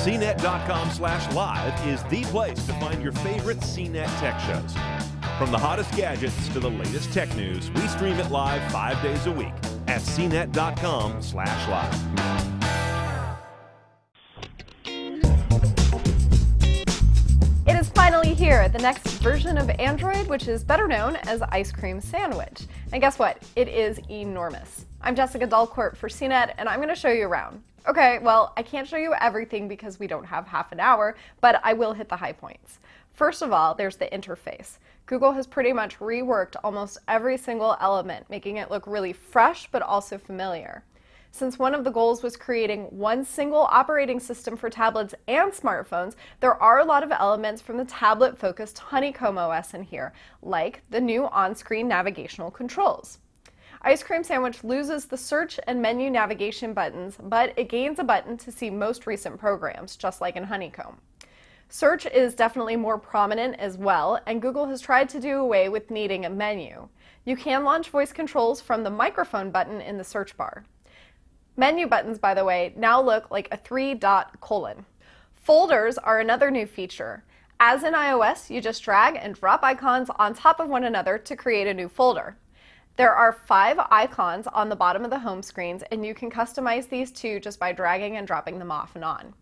CNET.com slash live is the place to find your favorite CNET tech shows. From the hottest gadgets to the latest tech news, we stream it live five days a week at CNET.com slash live. It is finally here, the next version of Android, which is better known as Ice Cream Sandwich. And guess what? It is enormous. I'm Jessica Dolcourt for CNET, and I'm going to show you around. Okay, well, I can't show you everything because we don't have half an hour, but I will hit the high points. First of all, there's the interface. Google has pretty much reworked almost every single element, making it look really fresh but also familiar. Since one of the goals was creating one single operating system for tablets and smartphones, there are a lot of elements from the tablet focused Honeycomb OS in here, like the new on screen navigational controls. Ice Cream Sandwich loses the search and menu navigation buttons, but it gains a button to see most recent programs, just like in Honeycomb. Search is definitely more prominent as well, and Google has tried to do away with needing a menu. You can launch voice controls from the microphone button in the search bar. Menu buttons, by the way, now look like a three dot colon. Folders are another new feature. As in iOS, you just drag and drop icons on top of one another to create a new folder. There are five icons on the bottom of the home screens, and you can customize these too just by dragging and dropping them off and on.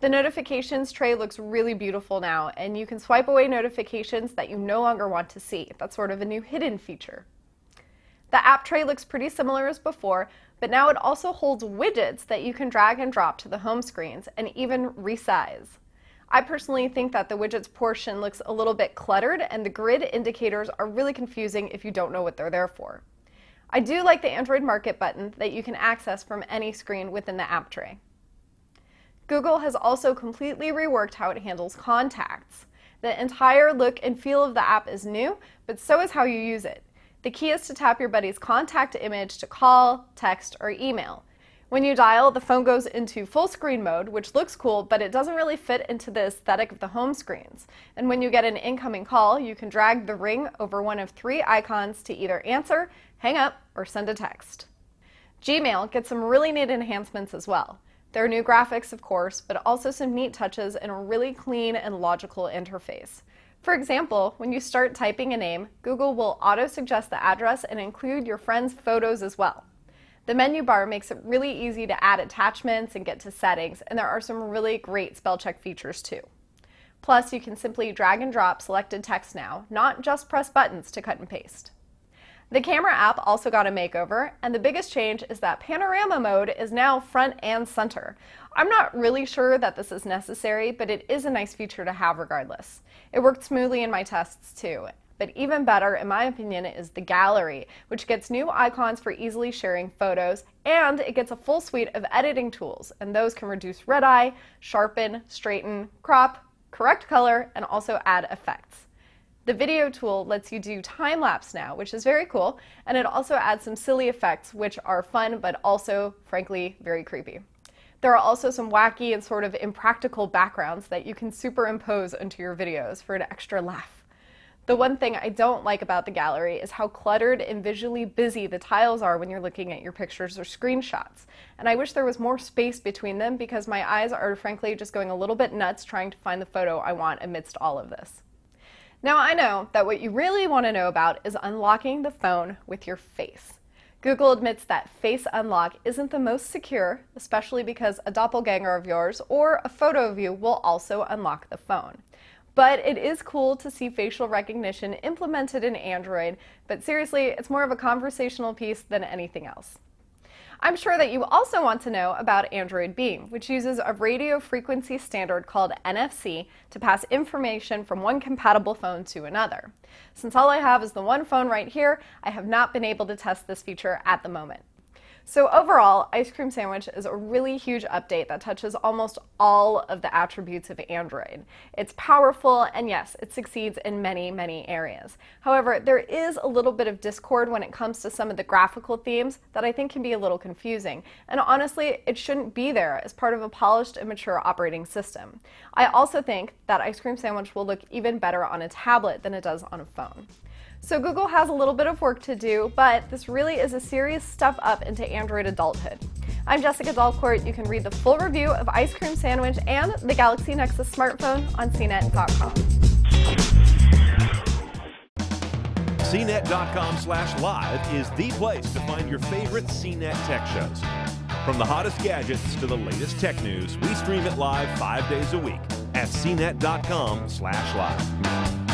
The notifications tray looks really beautiful now, and you can swipe away notifications that you no longer want to see. That's sort of a new hidden feature. The app tray looks pretty similar as before, but now it also holds widgets that you can drag and drop to the home screens and even resize. I personally think that the widgets portion looks a little bit cluttered and the grid indicators are really confusing if you don't know what they're there for. I do like the Android Market button that you can access from any screen within the app tray. Google has also completely reworked how it handles contacts. The entire look and feel of the app is new, but so is how you use it. The key is to tap your buddy's contact image to call, text, or email. When you dial, the phone goes into full screen mode, which looks cool, but it doesn't really fit into the aesthetic of the home screens. And when you get an incoming call, you can drag the ring over one of three icons to either answer, hang up, or send a text. Gmail gets some really neat enhancements as well. There are new graphics, of course, but also some neat touches and a really clean and logical interface. For example, when you start typing a name, Google will auto-suggest the address and include your friend's photos as well. The menu bar makes it really easy to add attachments and get to settings, and there are some really great spell check features too. Plus, you can simply drag and drop selected text now, not just press buttons to cut and paste. The camera app also got a makeover, and the biggest change is that panorama mode is now front and center. I'm not really sure that this is necessary, but it is a nice feature to have regardless. It worked smoothly in my tests too, but even better, in my opinion, is the gallery, which gets new icons for easily sharing photos, and it gets a full suite of editing tools, and those can reduce red eye, sharpen, straighten, crop, correct color, and also add effects. The video tool lets you do time lapse now, which is very cool, and it also adds some silly effects, which are fun but also, frankly, very creepy. There are also some wacky and sort of impractical backgrounds that you can superimpose into your videos for an extra laugh. The one thing I don't like about the gallery is how cluttered and visually busy the tiles are when you're looking at your pictures or screenshots. And I wish there was more space between them because my eyes are frankly just going a little bit nuts trying to find the photo I want amidst all of this. Now I know that what you really want to know about is unlocking the phone with your face. Google admits that Face Unlock isn't the most secure, especially because a doppelganger of yours or a photo of you will also unlock the phone. But it is cool to see facial recognition implemented in Android, but seriously, it's more of a conversational piece than anything else. I'm sure that you also want to know about Android Beam, which uses a radio frequency standard called NFC to pass information from one compatible phone to another. Since all I have is the one phone right here, I have not been able to test this feature at the moment. So overall, Ice Cream Sandwich is a really huge update that touches almost all of the attributes of Android. It's powerful, and yes, it succeeds in many, many areas. However, there is a little bit of discord when it comes to some of the graphical themes that I think can be a little confusing. And honestly, it shouldn't be there as part of a polished and mature operating system. I also think that Ice Cream Sandwich will look even better on a tablet than it does on a phone. So Google has a little bit of work to do, but this really is a serious step up into Android adulthood. I'm Jessica Dolcourt. You can read the full review of Ice Cream Sandwich and the Galaxy Nexus smartphone on cnet.com. CNET.com slash live is the place to find your favorite CNET tech shows. From the hottest gadgets to the latest tech news, we stream it live five days a week at CNET.com slash live.